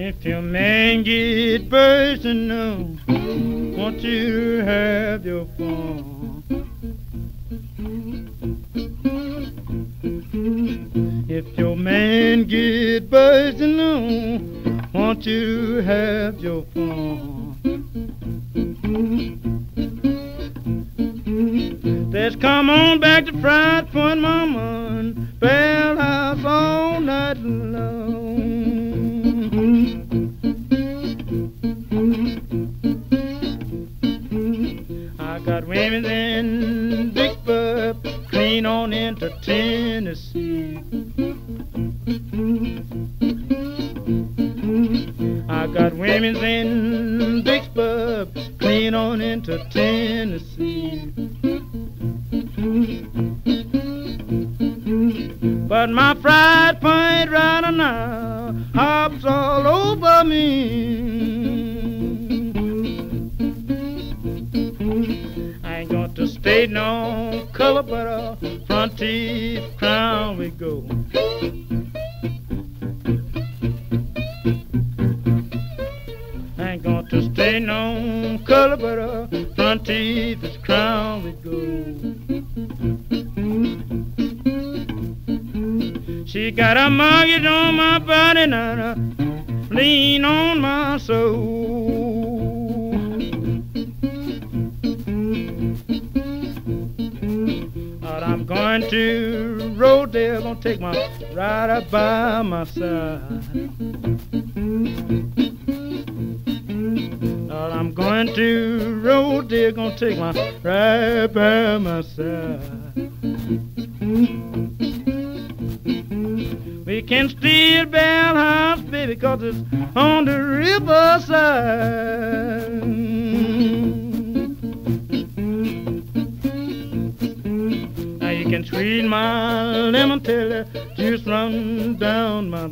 If your man get personal, want you have your fun. If your man get personal, want you have your fun. Come on back to Fried Point, Mama, and Bell House all night long. I got women in Big clean on into Tennessee. I got women in Bub, clean on into Tennessee. But my fried point right now hops all over me. I ain't got to stay no color, but a front teeth crown we go. I ain't got to stay no color, but a front teeth crown we go. She got a mortgage on my body and a lien on my soul. But I'm going to Rodale, gonna take my ride up by my side. I'm going to Rodale, gonna take my ride by my side. We can steal Bell House, baby, cause it's on the riverside. Now you can squeeze my lemon till the juice run down my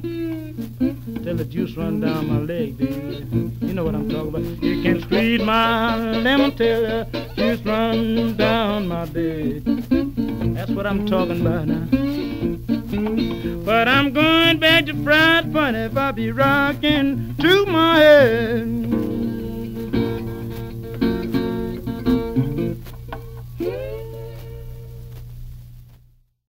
till the juice run down my leg, baby. You know what I'm talking about. You can squeeze my lemon till the juice run down my leg. That's what I'm talking about now. But I'm going back to Fried Point if I be rocking to my head.